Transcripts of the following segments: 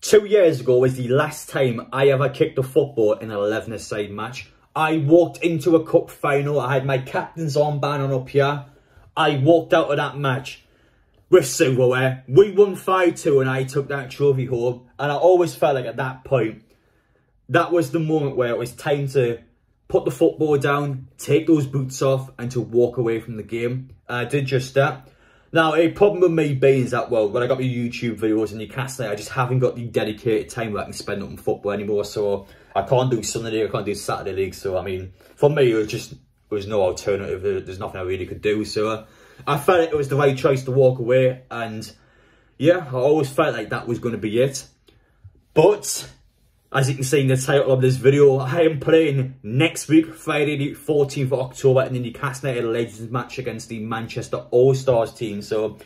Two years ago was the last time I ever kicked a football in an 11-a-side match. I walked into a cup final. I had my captain's armband on up here. I walked out of that match with silverware. We won 5-2 and I took that trophy home. And I always felt like at that point, that was the moment where it was time to put the football down, take those boots off and to walk away from the game. I did just that. Now, a problem with me being is that, well, when I got my YouTube videos in Newcastle, I just haven't got the dedicated time where I can spend on football anymore. So I can't do Sunday league, I can't do Saturday league. So, I mean, for me, it was just, there was no alternative. There's nothing I really could do. So uh, I felt it was the right choice to walk away. And yeah, I always felt like that was going to be it. But as you can see in the title of this video, I am playing next week, Friday the 14th of October in the Newcastle United Legends match against the Manchester All-Stars team. So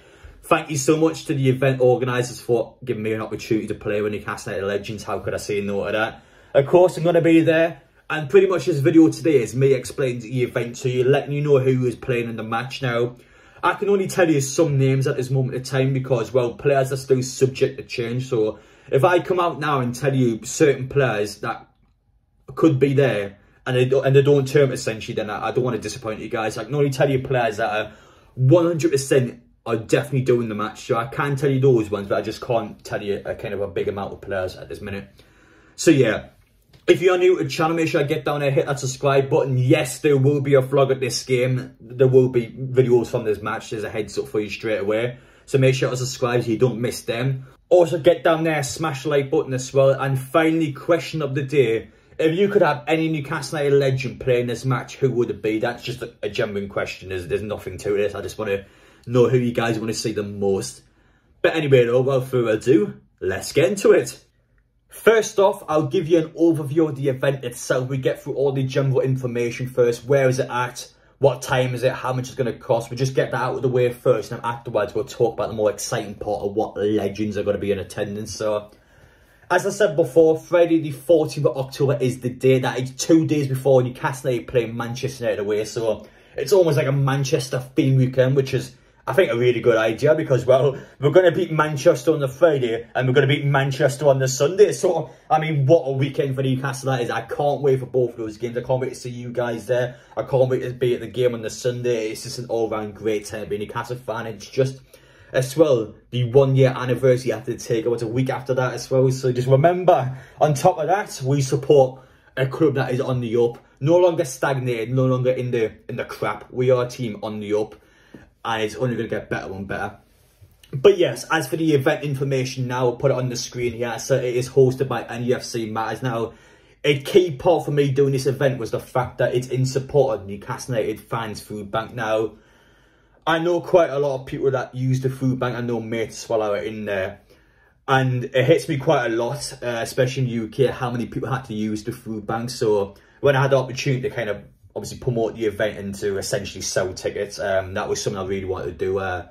thank you so much to the event organisers for giving me an opportunity to play with Newcastle United Legends. How could I say no to that? Of course, I'm going to be there. And pretty much this video today is me explaining the event to you, letting you know who is playing in the match now. I can only tell you some names at this moment in time because, well, players are still subject to change. So if I come out now and tell you certain players that could be there and they and they don't turn essentially, then I, I don't want to disappoint you guys. I can only tell you players that are 100% are definitely doing the match. So I can tell you those ones, but I just can't tell you a kind of a big amount of players at this minute. So yeah, if you're new to the channel, make sure I get down there, hit that subscribe button. Yes, there will be a vlog at this game. There will be videos from this match. There's a heads up for you straight away. So make sure to subscribe so you don't miss them. Also get down there, smash the like button as well. And finally, question of the day. If you could have any Newcastle United legend playing this match, who would it be? That's just a, a genuine question. There's, there's nothing to this. I just want to know who you guys want to see the most. But anyway, though, without further ado, let's get into it. First off, I'll give you an overview of the event itself. We get through all the general information first. Where is it at? What time is it, how much it's going to cost. We just get that out of the way first, and then afterwards we'll talk about the more exciting part of what legends are going to be in attendance. So, as I said before, Friday the 14th of October is the day. That is two days before Newcastle play Manchester United away. So, it's almost like a Manchester theme weekend, which is I think a really good idea because, well, we're going to beat Manchester on the Friday and we're going to beat Manchester on the Sunday. So, I mean, what a weekend for Newcastle that is. I can't wait for both of those games. I can't wait to see you guys there. I can't wait to be at the game on the Sunday. It's just an all-round great time being a Newcastle fan. It's just as well the one year anniversary after the takeover. It's a week after that as well. So just remember, on top of that, we support a club that is on the up. No longer stagnated, no longer in the in the crap. We are a team on the up and it's only going to get better and better. But yes, as for the event information now, I'll put it on the screen here. So it is hosted by NUFC Matters. Now, a key part for me doing this event was the fact that it's in support of Newcastle United Fans Food Bank. Now, I know quite a lot of people that use the food bank. I know mates while I were in there. And it hits me quite a lot, uh, especially in the UK, how many people had to use the food bank. So when I had the opportunity to kind of obviously promote the event and to essentially sell tickets. Um, that was something I really wanted to do. Uh,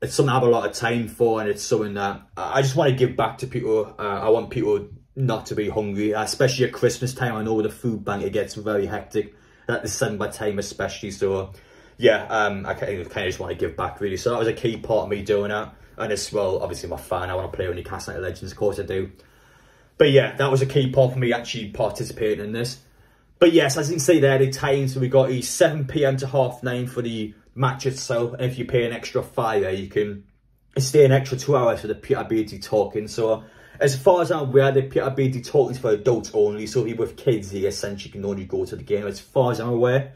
it's something I have a lot of time for and it's something that I just want to give back to people. Uh, I want people not to be hungry, especially at Christmas time. I know the food bank it gets very hectic at December time especially. So yeah, um, I kind of, just want to give back really. So that was a key part of me doing that. And as well, obviously I'm fan. I want to play with Newcastle Legends, of course I do. But yeah, that was a key part for me actually participating in this. But yes, as you can see there, the times we got is 7pm to half 9 for the match itself. And if you pay an extra fiver, you can stay an extra two hours for the PRBD talking. So as far as I'm aware, the PRBD talking is for adults only. So if you're with kids, you essentially can only go to the game as far as I'm aware.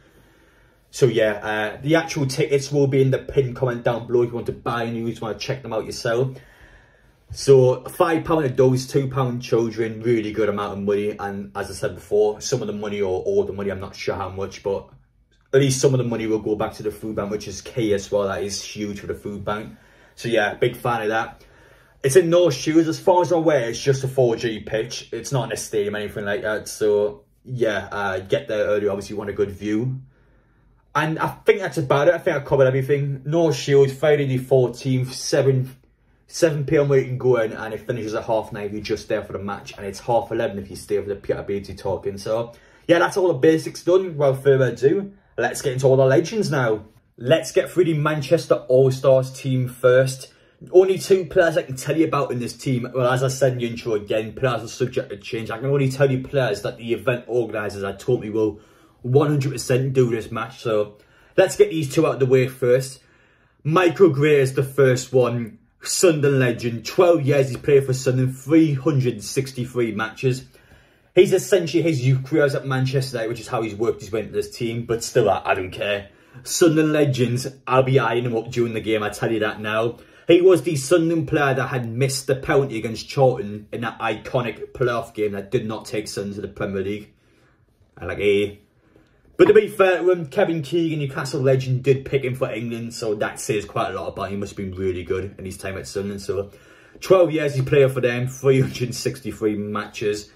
So yeah, uh, the actual tickets will be in the pinned comment down below if you want to buy any, you just want to check them out yourself. So five pound adults, two pound children, really good amount of money. And as I said before, some of the money or all the money, I'm not sure how much, but at least some of the money will go back to the food bank, which is key as well. That is huge for the food bank. So yeah, big fan of that. It's in North Shields. As far as I'm aware, it's just a 4G pitch. It's not in a stadium, anything like that. So yeah, uh, get there early. Obviously, want a good view. And I think that's about it. I think I covered everything. North Shields, Friday the 14th, 7 7 pm where you can go in and it finishes at half 9 if you're just there for the match and it's half 11 if you stay for the Peter Beardsley talking. So yeah, that's all the basics done. Without further ado, let's get into all the legends now. Let's get through the Manchester All-Stars team first. Only two players I can tell you about in this team. Well, as I said in the intro again, players are subject to change. I can only tell you players that the event organisers I told me will 100% do this match. So let's get these two out of the way first. Michael Gray is the first one. Sunderland legend. 12 years he's played for Sunderland. 363 matches. He's essentially his youth career at Manchester United, which is how he's worked his way into this team. But still, I, I don't care. Sunderland legends, I'll be eyeing him up during the game, I tell you that now. He was the Sunderland player that had missed the penalty against Charlton in that iconic playoff game that did not take Sunderland to the Premier League. I like A. But to be fair him, Kevin Keegan, Newcastle legend, did pick him for England, so that says quite a lot about him. He must have been really good in his time at Sunderland. So 12 years he's played for them, 363 matches.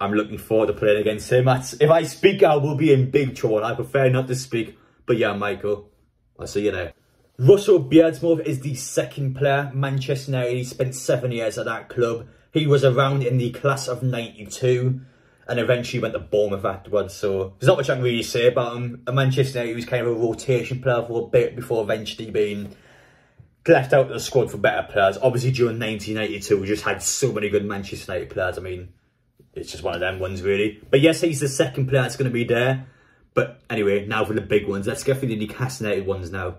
I'm looking forward to playing against him. If I speak, I will be in big trouble. I prefer not to speak. But yeah, Michael, I'll see you there. Russell Beardsmore is the second player. Manchester United, he spent seven years at that club. He was around in the class of 92 and eventually went to Bournemouth afterwards. So there's not much I can really say about him. At Manchester United, he was kind of a rotation player for a bit before eventually being left out of the squad for better players. Obviously, during 1992, we just had so many good Manchester United players. I mean, it's just one of them ones, really. But yes, he's the second player that's going to be there. But anyway, now for the big ones. Let's get for the Newcastle ones now.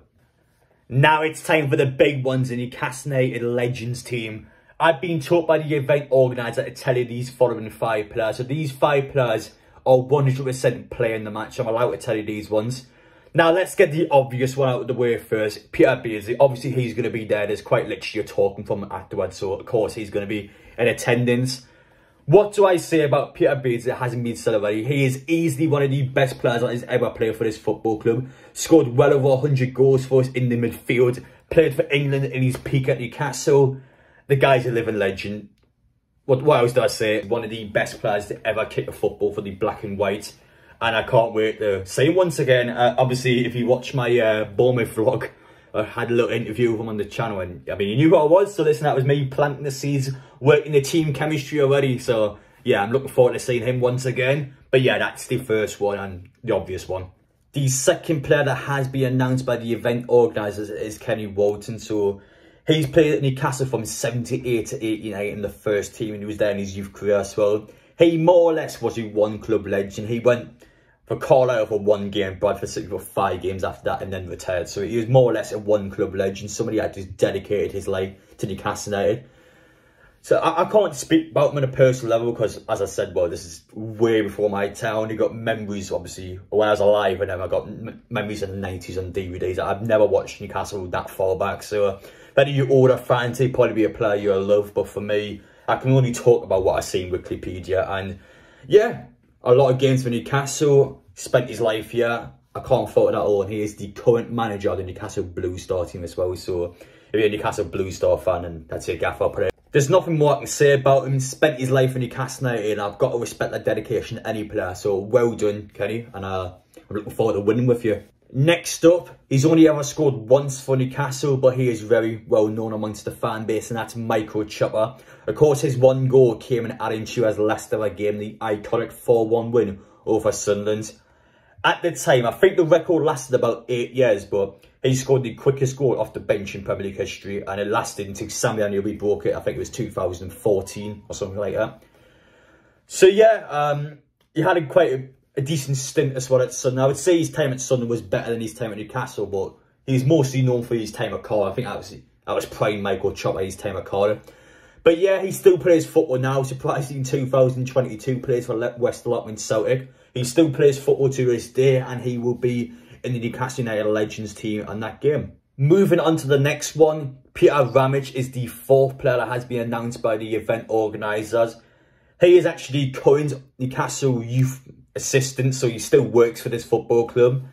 Now it's time for the big ones in the Newcastle Legends team. I've been taught by the event organiser to tell you these following five players. So these five players are 100% playing the match. I'm allowed to tell you these ones. Now let's get the obvious one out of the way first. Peter Beardsley, obviously he's going to be there. There's quite literally a talking from afterwards. So of course he's going to be in attendance. What do I say about Peter Beardsley that hasn't been already? He is easily one of the best players that has ever played for this football club. Scored well over 100 goals for us in the midfield. Played for England in his peak at Newcastle. The guy's a living legend. What, what else do I say? One of the best players to ever kick a football for the black and white. And I can't wait to say once again, uh, obviously, if you watch my uh, Bournemouth vlog, I had a little interview with him on the channel and I mean you knew what I was so listen that was me planting the seeds working the team chemistry already so yeah I'm looking forward to seeing him once again but yeah that's the first one and the obvious one. The second player that has been announced by the event organisers is Kenny Wharton so he's played at Newcastle from 78 to 89 in the first team and he was there in his youth career as well. He more or less was a one club legend he went for Carlisle for one game, Bradford City for five games after that, and then retired. So he was more or less a one club legend. Somebody had just dedicated his life to Newcastle United. So I, I, can't speak about him on a personal level because, as I said, well, this is way before my time. I got memories, obviously, when I was alive, and then I got memories in the 90s on DVDs. I've never watched Newcastle that far back. So uh, that you older fans, he'd probably be a player you love. But for me, I can only talk about what I see in Wikipedia. And yeah, a lot of games for Newcastle, spent his life here. I can't fault that all. And he is the current manager of the Newcastle Blue Star team as well. So if you're a Newcastle Blue Star fan, and that's your gaff, I'll put it. There's nothing more I can say about him. Spent his life in Newcastle United, and I've got to respect that dedication any player. So well done, Kenny, and uh, I'm looking forward to winning with you. Next up, he's only ever scored once for Newcastle, but he is very well known amongst the fan base, and that's Michael Chopra. Of course, his one goal came in Shearer's last ever game, the iconic 4-1 win over Sunderland. At the time, I think the record lasted about eight years, but he scored the quickest goal off the bench in Premier League history, and it lasted until Sammy Ameobi broke it. I think it was 2014 or something like that. So yeah, um, he had a quite a a decent stint as well at Sun. I would say his time at Sun was better than his time at Newcastle, but he's mostly known for his time at Cardiff. I think that was that was prime Michael Chopra, his time at Cardiff. But yeah, he still plays football now. Surprisingly, in 2022, plays for West Lothian Celtic. He still plays football to this day, and he will be in the Newcastle United Legends team on that game. Moving on to the next one, Peter Ramage is the fourth player that has been announced by the event organisers. He is actually current Newcastle youth assistant, so he still works for this football club.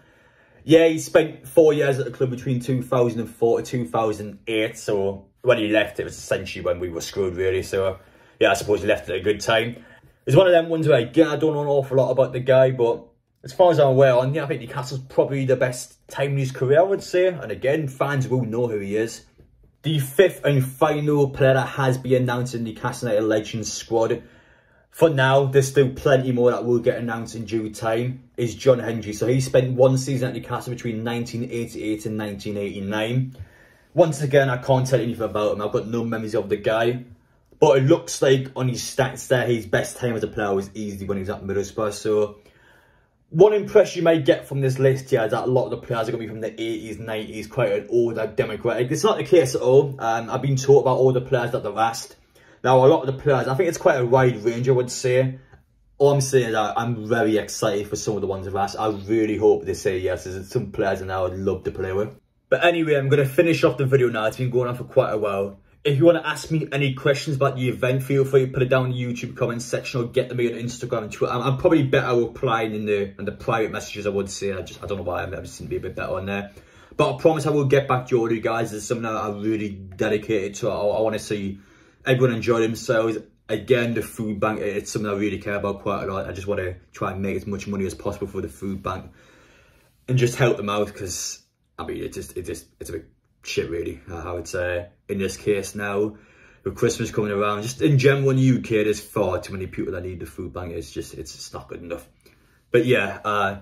Yeah, he spent four years at the club between 2004 to 2008, so when he left, it was essentially when we were screwed, really. So, yeah, I suppose he left at a good time. It's one of them ones where, again, I don't know an awful lot about the guy, but as far as I'm aware, on yeah, I think Newcastle's probably the best time in his career, I would say. And again, fans will know who he is. The fifth and final player that has been announced in the Newcastle United Legends squad for now, there's still plenty more that will get announced in due time, is John Hendrie. So he spent one season at Newcastle between 1988 and 1989. Once again, I can't tell anything about him. I've got no memories of the guy. But it looks like on his stats there, his best time as a player was easily when he was at Middlesbrough. So one impression you may get from this list here is that a lot of the players are going to be from the 80s, 90s, quite an older demographic. It's not the case at all. Um, I've been taught about all the players that they've asked. Now, a lot of the players, I think it's quite a wide range, I would say. All I'm saying is I'm very excited for some of the ones I've asked. I really hope they say yes. There's some players and I would love to play with. But anyway, I'm going to finish off the video now. It's been going on for quite a while. If you want to ask me any questions about the event, feel free to put it down in the YouTube comment section or get them me on Instagram and Twitter. I'm, I'm, probably better replying in the in the private messages, I would say. I just I don't know why, I'm just seem to be a bit better on there. But I promise I will get back to all you guys. It's something that I'm really dedicated to. I, I want to see everyone enjoy themselves. Again, the food bank, it's something I really care about quite a lot. I just want to try and make as much money as possible for the food bank and just help them out because, I mean, it just, it just, it's a bit shit really, I would say. In this case now, with Christmas coming around, just in general in the UK, there's far too many people that need the food bank. It's just, it's not good enough. But yeah, uh,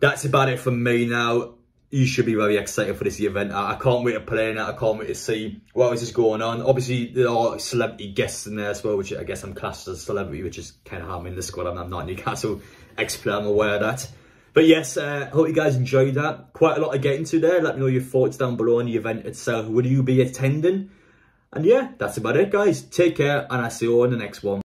that's about it from me now. You should be very excited for this event. I, I can't wait to play in it. I can't wait to see what else is going on. Obviously, there are celebrity guests in there as well, which I guess I'm classed as a celebrity, which is kind of how I'm in the squad. I'm, I'm not Newcastle ex-player, I'm aware of that. But yes, uh, hope you guys enjoyed that. Quite a lot to get into there. Let me know your thoughts down below on the event itself. Will you be attending? And yeah, that's about it, guys. Take care, and I'll see you on the next one.